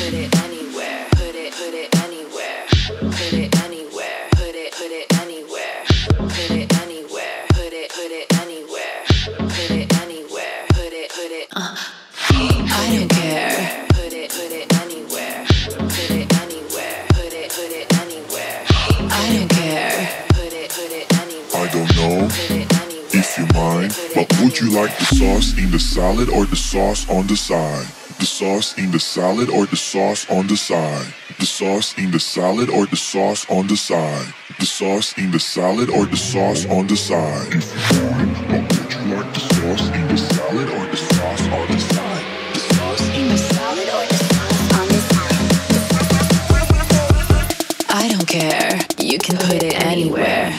put it anywhere. Put it, put it anywhere. Put it anywhere. Put it, put it anywhere. Put it anywhere. Put it, put it anywhere. Put it anywhere. Put it, put it. Uh. I don't care. Put it, put it anywhere. Put it anywhere. Put it, put it anywhere. I don't care. Put it, put it anywhere. I don't know Put it anywhere. if you mind, but would you like the sauce in the salad or the sauce on the side? The sauce in the salad or the sauce on the side? The sauce in the salad or the sauce on the side? The sauce in the salad or the sauce on the side? If you mind, but you like the sauce in the salad or the sauce on the side? The sauce in the Salad or the sauce on the side? I don't care. You can put it anywhere.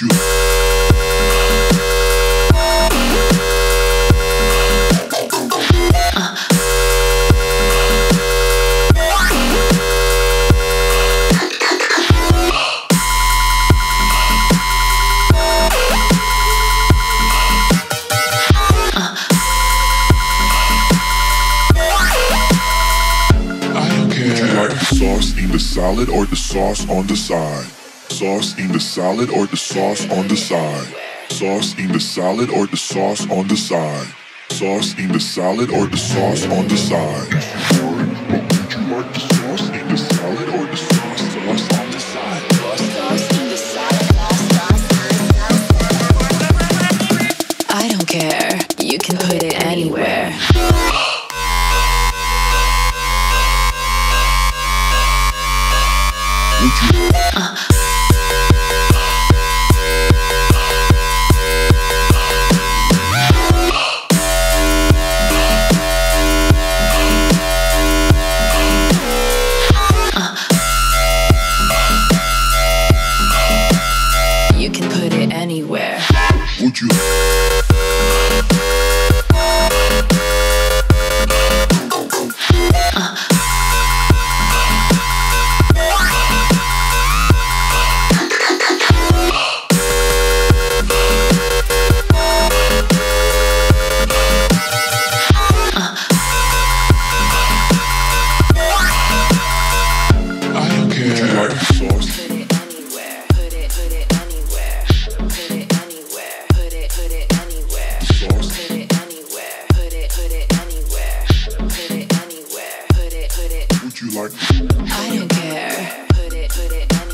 You? Sauce in the salad or the sauce on the side? Sauce in the salad or the sauce on the side? Sauce in the salad or the sauce on the side? Sauce in the salad or the sauce on the side? Would you like the sauce in the salad or the sauce, sauce on the side? Sauce in the salad. Sauce, sauce, sauce. I don't care. You can put it anywhere. Would uh. You? Would you like I don't care. Put it, put it